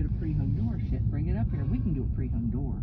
did a pre-hung door. Shit, bring it up here. We can do a pre-hung door.